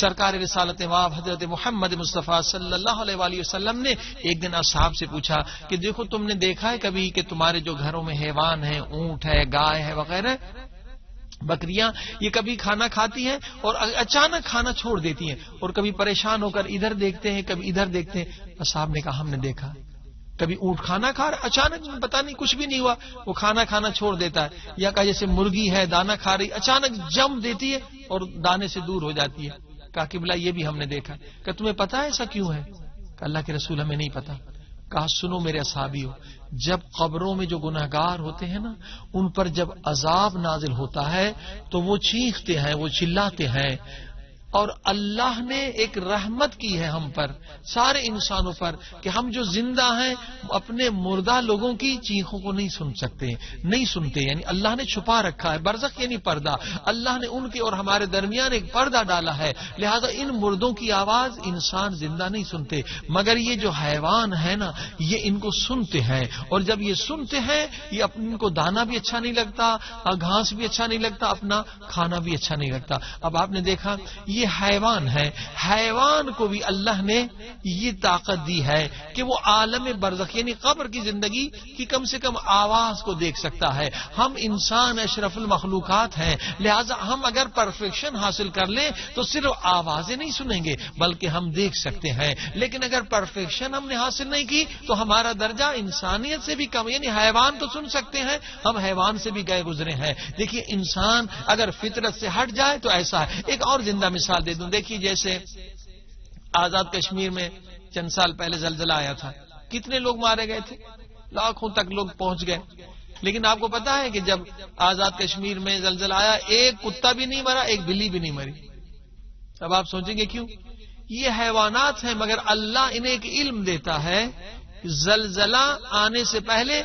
سرکار رسالت واب حضرت محمد مصطفیٰ صلی اللہ علیہ وآلہ وسلم نے ایک دن اصحاب سے پوچھا کہ دیکھو تم نے دیکھا ہے کبھی کہ تمہارے جو گھروں میں حیوان ہے اونٹ ہے، گائے ہے، وغیرہ؟ بکریاں یہ کبھی کھانا کھاتی ہیں اور اچانک کھانا چھوڑ دیتی ہیں اور کبھی پریشان ہو کر ادھر دیکھتے ہیں، کبھی ادھر دیکھتے ہیں۔ صاحب نے کہا، ہم نے دیکھا۔ کبھی اونٹ کھانا کھا رہا، اچانک پتا نہیں کچھ بھی نہیں ہوا، وہ کھانا کھانا چھوڑ دیتا ہے۔ یا کہ جیسے مرغی ہے دانا کھا رہی، اچانک جم دیتی ہے اور دانے سے دور ہو جاتی ہے۔ کہا کہ بلا یہ بھی ہم نے دیکھا کہ تمہیں پتا ہے ایسا کیوں ہے؟ کہ اللہ کے رسول ہمیں نہیں پتا۔ کہا، سنو میرے اصحابی ہو جب قبروں میں جو گناہ گار ہوتے ہیں نا، ان پر جب عذاب نازل ہوتا ہے، تو وہ چیختے ہیں، وہ چلاتے ہیں۔ اور اللہ نے ایک رحمت کی ہے ہم پر، سارے انسانوں پر، کہ ہم جو زندہ ہیں، اپنے مردہ لوگوں کی چیخوں کو نہیں سن سکتے، نہیں سنتے یعنی اللہ نے چھپا رکھا ہے، برزخ یعنی پردہ۔ اللہ نے ان کے اور ہمارے درمیان ایک پردہ ڈالا ہے۔ لہذا ان مردوں کی آواز انسان زندہ نہیں سنتے۔ مگر یہ جو حیوان ہے نا، یہ ان کو سنتے ہیں۔ اور جب یہ سنتے ہیں، یہ ان کو دانا بھی اچھا نہیں لگتا، گھاس بھی اچھا نہیں لگتا، اپنا کھانا بھی اچھا نہیں لگتا۔ اب آپ نے دیکھا یہ حیوان ہے۔ حیوان کو بھی اللہ نے یہ طاقت دی ہے کہ وہ عالم برزخ یعنی قبر کی زندگی کی کم سے کم آواز کو دیکھ سکتا ہے۔ ہم انسان اشرف المخلوقات ہیں، لہذا ہم اگر پرفیکشن حاصل کر لیں تو صرف آوازیں نہیں سنیں گے، بلکہ ہم دیکھ سکتے ہیں۔ لیکن اگر پرفیکشن ہم نے حاصل نہیں کی تو ہمارا درجہ انسانیت سے بھی کم یعنی حیوان تو سن سکتے ہیں۔ ہم حیوان سے بھی گئے گزرے ہیں۔ دیکھیے انسان اگر فطرت سے ہٹ جائے تو ایسا ہے۔ ایک اور زندہ مثال مثال دے دوں۔ دیکھیے جیسے آزاد کشمیر میں چند سال پہلے زلزلہ آیا تھا۔ کتنے لوگ مارے گئے تھے؟ لاکھوں تک لوگ پہنچ گئے۔ لیکن آپ کو پتا ہے کہ جب آزاد کشمیر میں زلزلہ آیا، ایک کتا بھی نہیں مرا، ایک بلی بھی نہیں مری۔ اب آپ سوچیں گے کیوں؟ یہ حیوانات ہیں، مگر اللہ انہیں ایک علم دیتا ہے زلزلہ آنے سے پہلے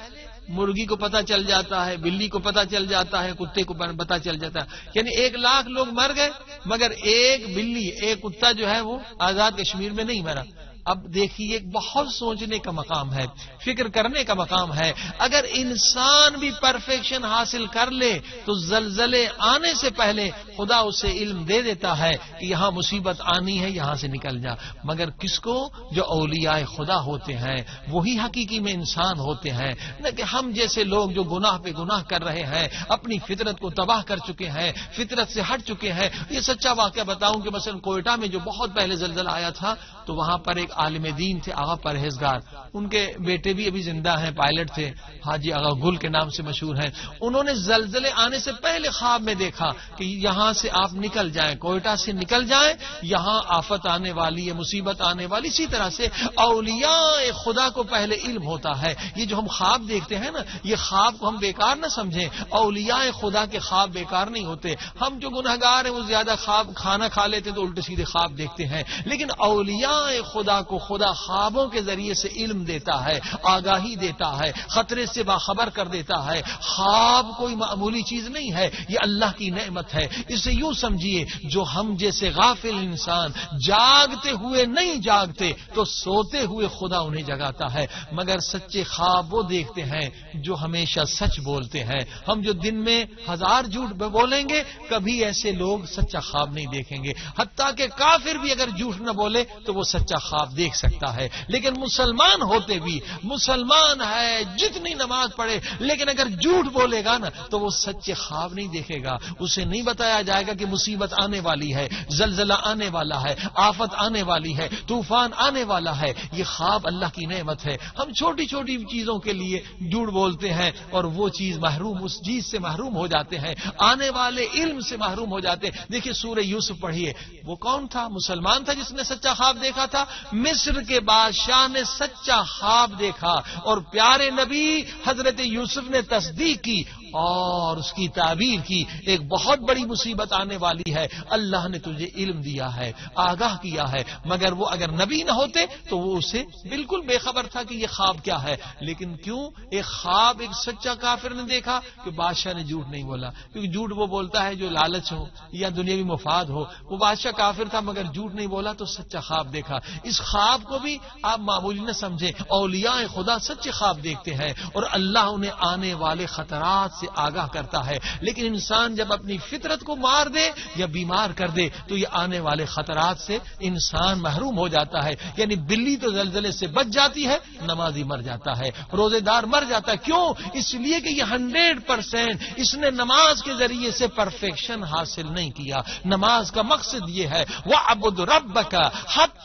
مرغی کو پتا چل جاتا ہے، بلی کو پتا چل جاتا ہے، کتے کو پتا چل جاتا ہے۔ یعنی ایک لاکھ لوگ مر گئے، مگر ایک بلی، ایک کتا جو ہے وہ آزاد کشمیر میں نہیں مرا۔ اب دیکھیے بہت سوچنے کا مقام ہے، فکر کرنے کا مقام ہے۔ اگر انسان بھی پرفیکشن حاصل کر لے، تو زلزلے آنے سے پہلے خدا اسے علم دے دیتا ہے کہ یہاں مصیبت آنی ہے، یہاں سے نکل جا۔ مگر کس کو؟ جو اولیاء خدا ہوتے ہیں، وہی حقیقی میں انسان ہوتے ہیں۔ نہ کہ ہم جیسے لوگ جو گناہ پہ گناہ کر رہے ہیں، اپنی فطرت کو تباہ کر چکے ہیں، فطرت سے ہٹ چکے ہیں۔ یہ سچا واقعہ بتاؤں کہ مثلا کوئٹہ میں جو بہت پہلے زلزلہ آیا تھا، تو وہاں پر ایک ایک عالم دین تھے، آغا پرہیزگار۔ ان کے بیٹے بھی ابھی زندہ ہیں، پائلٹ تھے۔ حاجی آغا گل کے نام سے مشہور ہیں۔ انہوں نے زلزلے آنے سے پہلے خواب میں دیکھا کہ یہاں سے آپ نکل جائیں، کوئٹہ سے نکل جائیں، یہاں آفت آنے والی ہے مصیبت آنے والی، اسی طرح سے اولیاء خدا کو پہلے علم ہوتا ہے۔ یہ جو ہم خواب دیکھتے ہیں نا، یہ خواب کو ہم بیکار نہ سمجھیں۔ اولیاء خدا کے خواب بیکار نہیں ہوتے۔ ہم جو گناہ گار ہیں، وہ زیادہ خواب، کھانا کھا لیتے تو الٹے سیدھے خواب دیکھتے ہیں۔ لیکن اولیاء خدا کو خدا خوابوں کے ذریعے سے علم دیتا ہے، آگاہی دیتا ہے، خطرے سے باخبر کر دیتا ہے۔ خواب کوئی معمولی چیز نہیں ہے، یہ اللہ کی نعمت ہے۔ اسے یوں سمجھیے، جو ہم جیسے غافل انسان جاگتے ہوئے نہیں جاگتے، تو سوتے ہوئے خدا انہیں جگاتا ہے۔ مگر سچے خواب وہ دیکھتے ہیں جو ہمیشہ سچ بولتے ہیں۔ ہم جو دن میں ہزار جھوٹ بولیں گے، کبھی ایسے لوگ سچا خواب نہیں دیکھیں گے۔ حتیٰ کہ کافر بھی اگر جھوٹ نہ بولے، تو وہ سچا خواب دیکھ سکتا ہے۔ لیکن مسلمان ہوتے بھی، مسلمان ہے، جتنی نماز پڑھے، لیکن اگر جھوٹ بولے گا نا، تو وہ سچے خواب نہیں دیکھے گا۔ اسے نہیں بتایا جائے گا کہ مصیبت آنے والی ہے، زلزلہ آنے والا ہے، آفت آنے والی ہے، طوفان آنے والا ہے۔ یہ خواب اللہ کی نعمت ہے۔ ہم چھوٹی چھوٹی چیزوں کے لیے جھوٹ بولتے ہیں اور وہ چیز محروم، اس چیز سے محروم ہو جاتے ہیں۔ آنے والے علم سے محروم ہو جاتے ہیں۔ دیکھیے سورہ یوسف پڑھیے۔ وہ کون تھا؟ مسلمان تھا جس نے سچا خواب دیکھا تھا؟ مصر کے بادشاہ نے سچا خواب دیکھا اور پیارے نبی حضرت یوسف نے تصدیق کی اور اس کی تعبیر کی، ایک بہت بڑی مصیبت آنے والی ہے۔ اللہ نے تجھے علم دیا ہے، آگاہ کیا ہے۔ مگر وہ اگر نبی نہ ہوتے تو وہ اسے بالکل بے خبر تھا کہ یہ خواب کیا ہے۔ لیکن کیوں؟ ایک خواب ایک سچا کافر نے دیکھا کہ بادشاہ نے جھوٹ نہیں بولا۔ کیونکہ جھوٹ وہ بولتا ہے جو لالچ ہو یا دنیاوی مفاد ہو۔ وہ بادشاہ کافر تھا مگر جھوٹ نہیں بولا تو سچا خواب دیکھا۔ اس خواب کو بھی آپ معمولی نہ سمجھیں۔ اولیاء خدا سچے خواب دیکھتے ہیں اور اللہ انہیں آنے والے خطرات سے آگاہ کرتا ہے۔ لیکن انسان جب اپنی فطرت کو مار دے یا بیمار کر دے تو یہ آنے والے خطرات سے انسان محروم ہو جاتا ہے۔ یعنی بلی تو زلزلے سے بچ جاتی ہے، نمازی مر جاتا ہے۔ روزے دار مر جاتا ہے۔ کیوں؟ اس لیے کہ یہ ہنڈریڈ پرسینٹ اس نے نماز کے ذریعے سے پرفیکشن حاصل نہیں کیا۔ نماز کا مقصد یہ ہے وہ ابد رب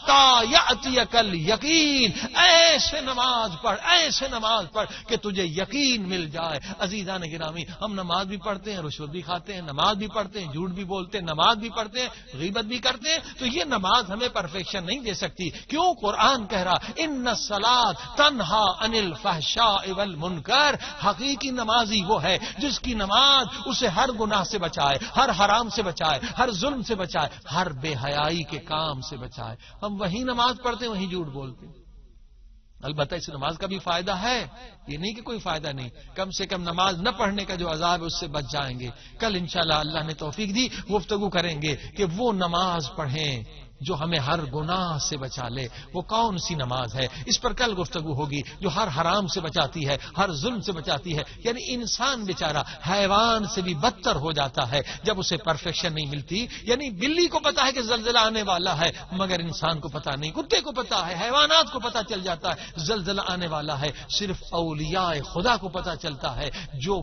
کا یا کل یقین۔ ایسے نماز پڑھ، ایسے نماز پڑھ کہ تجھے یقین مل جائے۔ عزیزان گرامی، ہم نماز بھی پڑھتے ہیں، رشوت بھی کھاتے ہیں، نماز بھی پڑھتے ہیں، جھوٹ بھی بولتے ہیں، نماز بھی پڑھتے ہیں، غیبت بھی کرتے ہیں۔ تو یہ نماز ہمیں پرفیکشن نہیں دے سکتی۔ کیوں قرآن کہہ رہا، ان سلاد تنہا انل فہشا اول منکر حقیقی نمازی وہ ہے جس کی نماز اسے ہر گناہ سے بچائے، ہر حرام سے بچائے، ہر ظلم سے بچائے، ہر بے حیائی کے کام سے بچائے۔ ہم وہی نماز پڑھتے ہیں جھوٹ بولتے ہیں۔ البتہ اس نماز کا بھی فائدہ ہے۔ یہ نہیں کہ کوئی فائدہ نہیں۔ کم سے کم نماز نہ پڑھنے کا جو عذاب ہے، اس سے بچ جائیں گے۔ کل انشاءاللہ اللہ نے توفیق دی، گفتگو کریں گے کہ وہ نماز پڑھیں۔ جو ہمیں ہر گناہ سے بچا لے۔ وہ کون سی نماز ہے؟ اس پر کل گفتگو ہوگی جو ہر حرام سے بچاتی ہے، ہر ظلم سے بچاتی ہے۔ یعنی انسان بیچارہ حیوان سے بھی بدتر ہو جاتا ہے۔ جب اسے پرفیکشن نہیں ملتی یعنی بلی کو پتا ہے کہ زلزلہ آنے والا ہے، مگر انسان کو پتا نہیں۔ کتے کو پتا ہے، حیوانات کو پتا چل جاتا ہے۔ زلزلہ آنے والا ہے، صرف اولیاء خدا کو پتا چلتا ہے۔ جو